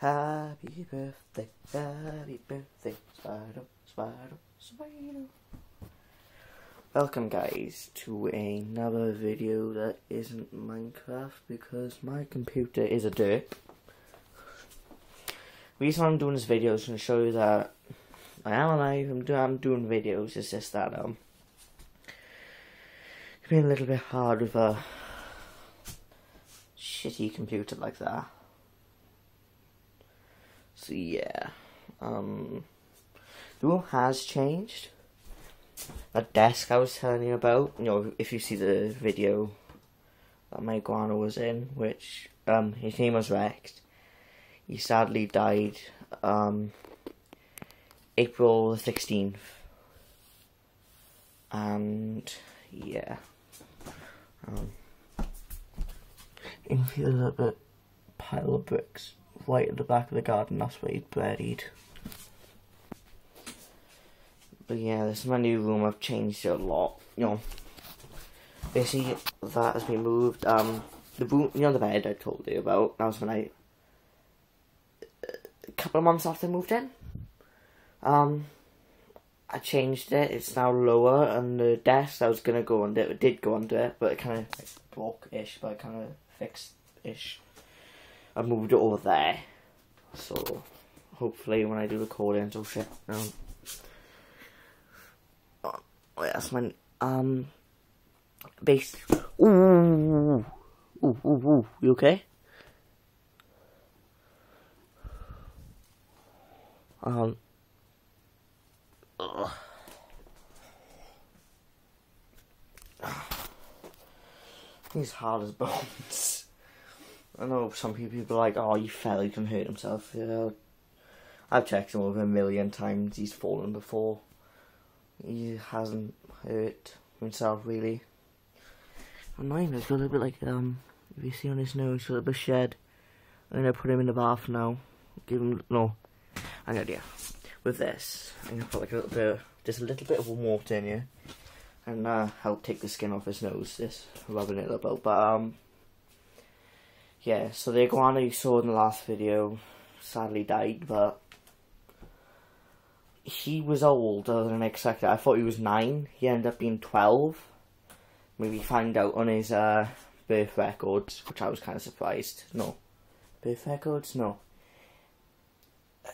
Happy birthday, happy birthday, Spider, Spider, Spider. Welcome guys to another video that isn't Minecraft because my computer is a derp. The reason I'm doing this video is to show you that I am alive, I'm, do I'm doing videos, it's just that um it's been a little bit hard with a shitty computer like that. So yeah, um, the room has changed. That desk I was telling you about, you know, if you see the video that my iguana was in, which um, his name was Rex. He sadly died um, April the 16th. And yeah. Um, you can see bit pile of bricks right at the back of the garden, that's where he'd buried. But yeah, this is my new room, I've changed it a lot, you know. Basically, that has been moved, um, the room, you know the bed I told you about, that was when I, a couple of months after I moved in. Um, I changed it, it's now lower, and the desk I was gonna go under it, did go under it, but it kind of like, broke-ish, but kind of fixed-ish. I moved it over there. So hopefully when I do recordings oh shit. Um, oh, that's my um base ooh ooh ooh ooh you okay? Um ugh. He's hard as bones. I know some people are like, oh, you fell, he can hurt himself. Yeah, I've checked him over a million times. He's fallen before. He hasn't hurt himself really. And mine got a little bit like um, if you see on his nose, a little bit shed. I'm gonna put him in the bath now. Give him no. I got idea. With this, I'm gonna put like a little bit, just a little bit of water in here, and uh, help take the skin off his nose. Just rubbing it a little bit, but um yeah, so the iguana you saw in the last video sadly died, but he was older than expected. I thought he was nine. He ended up being twelve. Maybe find out on his uh, birth records, which I was kind of surprised. No, birth records, no.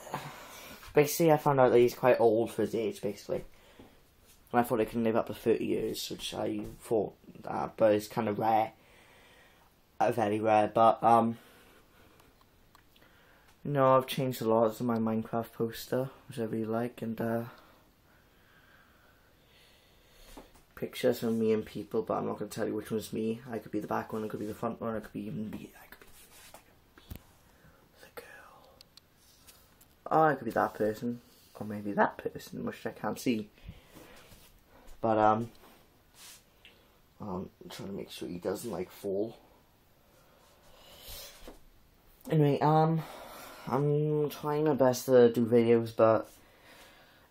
Basically, I found out that he's quite old for his age. Basically, and I thought he can live up to thirty years, which I thought that, but it's kind of rare uh, very rare, but um, know, I've changed a lot of my Minecraft poster, which I really like, and uh, pictures of me and people, but I'm not going to tell you which one's me. I could be the back one, I could be the front one, I could be even be, I could be, I could be the girl. Oh, I could be that person, or maybe that person, which I can't see. But um, I'm trying to make sure he doesn't like fall. Anyway, um, I'm trying my best to do videos, but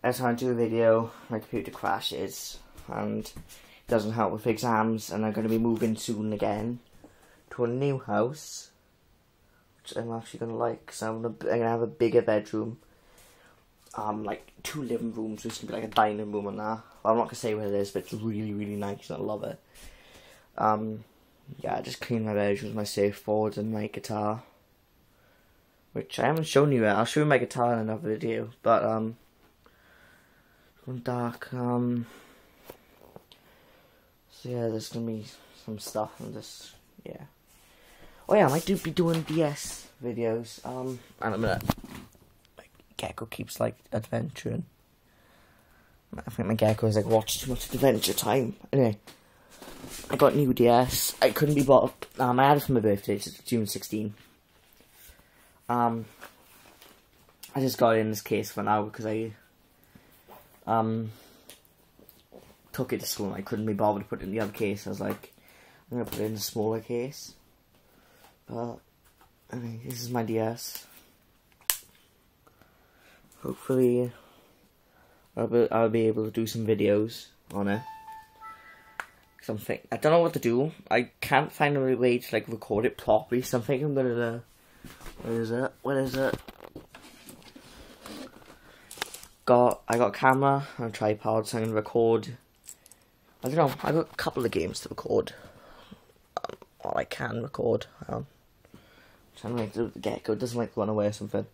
every time I do a video, my computer crashes, and it doesn't help with exams, and I'm going to be moving soon again to a new house, which I'm actually going to like, because I'm going to have a bigger bedroom, um, like two living rooms, which can be like a dining room and that. I'm not going to say where it is, but it's really, really nice, and I love it. Um, yeah, I just clean my bedroom with my surfboard and my guitar which I haven't shown you yet. I'll show you my guitar in another video, but um, going dark. Um, so yeah, there's gonna be some stuff and just yeah. Oh yeah, I might do be doing DS videos. Um, and I'm gonna Gecko keeps like adventuring. I think my Gecko has like watched too much Adventure Time. Anyway, I got new DS. I couldn't be bought. Um, I had it for my birthday. It's June 16. Um, I just got it in this case for now because I um took it to school and I couldn't be bothered to put it in the other case. I was like, I'm gonna put it in a smaller case. But I mean, this is my DS. Hopefully, I'll be, I'll be able to do some videos on it. Something I don't know what to do. I can't find a way to like record it properly. So I'm thinking I'm gonna What is it? What is it? Got I got a camera and a tripod, so I'm gonna record. I don't know. I got a couple of games to record. Um, well, I can record. Um, trying to make the gecko doesn't like run away or something.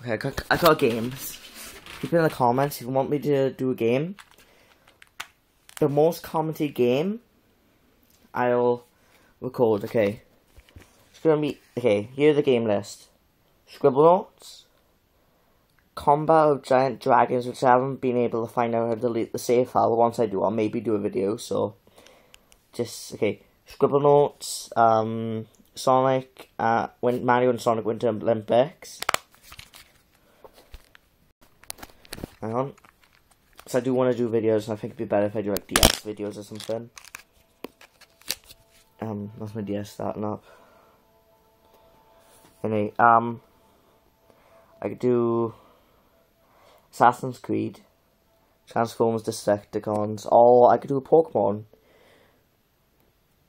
Okay, I got I got games. Keep it in the comments if you want me to do a game. The most commented game, I'll record. Okay, it's gonna be okay. Here's the game list: Scribblenauts, Combat of Giant Dragons, which I haven't been able to find out how to delete the save file. Once I do, I'll maybe do a video. So, just okay. Scribblenauts, um, Sonic, uh, when Mario and Sonic Winter Olympics. Hang on. So I do want to do videos, and I think it'd be better if I do like DS videos or something. Um, that's my DS starting up. Anyway, um, I could do Assassin's Creed, Transformers, Decepticons, or I could do a Pokemon.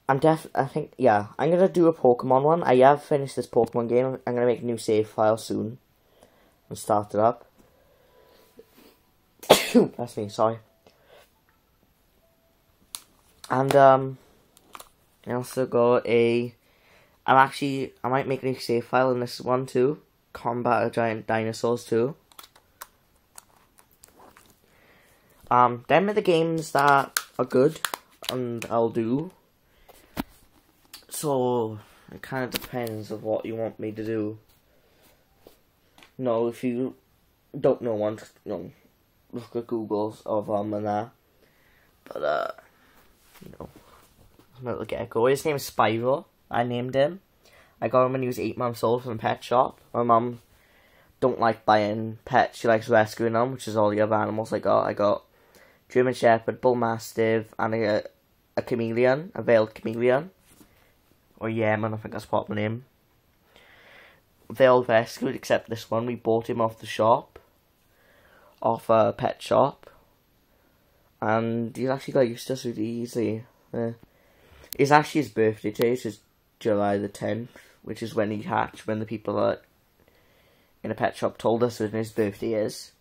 I'm def. I think yeah. I'm gonna do a Pokemon one. I have finished this Pokemon game. I'm gonna make a new save file soon and start it up. That's me. Sorry. And um, I also got a. I'm actually. I might make a new save file in this one too. Combat of Giant Dinosaurs too. Um, them are the games that are good, and I'll do. So it kind of depends of what you want me to do. No, if you don't know one, you know, look at Google's of them and that. But uh, you know, I'm not gonna gecko. His name is Spyro. I named him. I got him when he was eight months old from a pet shop. My mum don't like buying pets. She likes rescuing them, which is all the other animals I got. I got German Shepherd, Bull Mastiff, and a, a chameleon, a veiled chameleon. Or Yemen, I think that's what my name. They all rescued except this one. We bought him off the shop. Off a pet shop. And he's actually got used to us really easy. It's actually his birthday today, is July the 10th, which is when he hatched, when the people at, in a pet shop told us when his birthday is.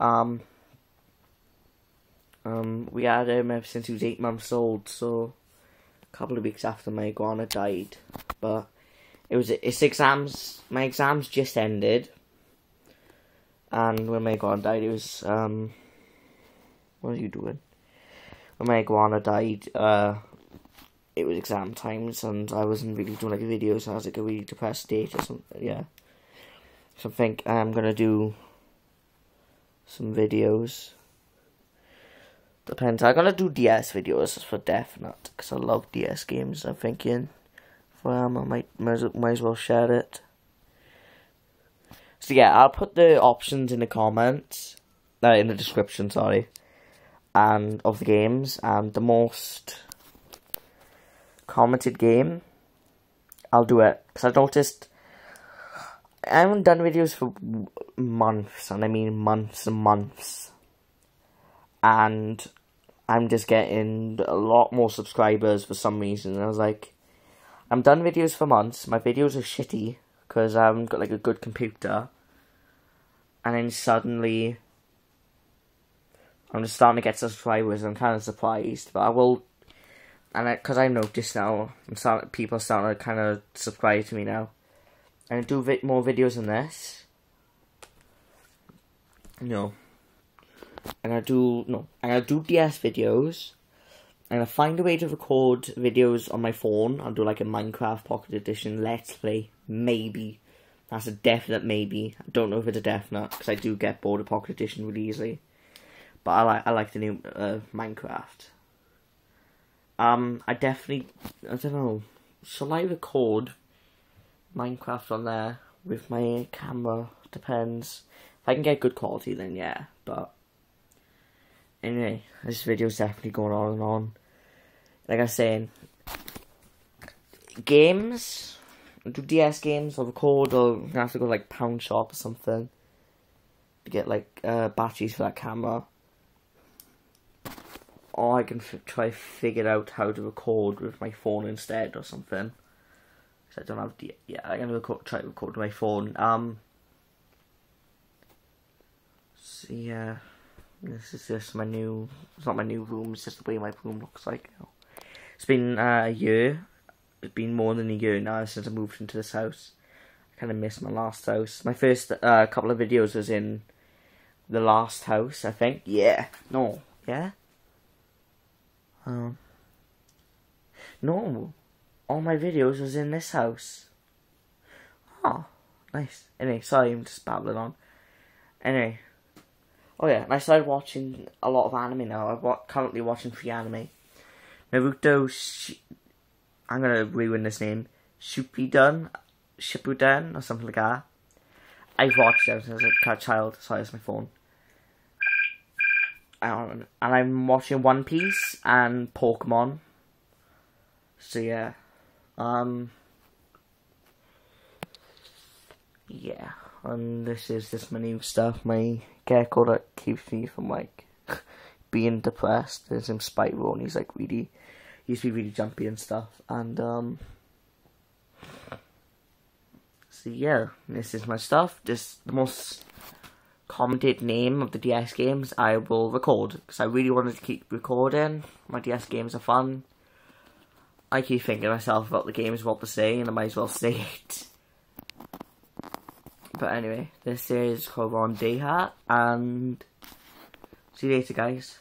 Um, um, we had him ever since he was eight months old, so a couple of weeks after my iguana died. But it was it's exams. My exams just ended, and when my iguana died, it was um. What are you doing? When my iguana died, uh, it was exam times, and I wasn't really doing like a video, so I was like a really depressed state or something. Yeah. So I think I'm gonna do some videos. Depends. I'm gonna do DS videos for definite because I love DS games. I'm thinking, well, I might might, might as well share it. So yeah, I'll put the options in the comments, uh, in the description. Sorry, and of the games and the most commented game. I'll do it because I noticed I haven't done videos for months, and I mean months and months and I'm just getting a lot more subscribers for some reason. And I was like, I'm done videos for months. My videos are shitty because I haven't got like a good computer. And then suddenly, I'm just starting to get subscribers. I'm kind of surprised, but I will. And because I, I noticed now, I'm starting, people are starting to kind of subscribe to me now. And I do vi more videos than this. You know I'm do no, and I'm do DS videos. and I'm find a way to record videos on my phone. I'll do like a Minecraft Pocket Edition Let's Play, maybe. That's a definite maybe. I don't know if it's a definite because I do get bored of Pocket Edition really easily. But I like I like the new uh, Minecraft. Um, I definitely I don't know. Shall I record Minecraft on there with my camera? Depends. If I can get good quality, then yeah. But Anyway, this video is definitely going on and on. Like I was saying, games, do DS games, or record, or i have to go like Pound Shop or something to get like uh, batteries for that camera. Or I can try figure out how to record with my phone instead or something. Cause I don't have the yeah. I'm gonna record, try to record my phone. Um. So yeah, this is just my new. It's not my new room. It's just the way my room looks like now. It's been uh, a year. It's been more than a year now since I moved into this house. I kind of missed my last house. My first uh, couple of videos was in the last house, I think. Yeah. No. Yeah. Um. No. All my videos was in this house. Oh, nice. Anyway, sorry, I'm just babbling on. Anyway. Oh yeah, and I started watching a lot of anime now. I'm currently watching free anime. Naruto. Sh- I'm gonna ruin this name. Shippuden, Shippuden, or something like that. I've watched it as a child. Sorry, it's my phone. Um, and I'm watching One Piece and Pokemon. So yeah, um, yeah, and this is just my new stuff. My gecko that keeps me from like being depressed. There's him Spyro, and he's like really, he used to be really jumpy and stuff. And um, so yeah, this is my stuff. Just the most commented name of the DS games I will record because I really wanted to keep recording. My DS games are fun. I keep thinking myself about the games, what to say, and I might as well say it. But anyway, this is called Dayhat, and see you later, guys.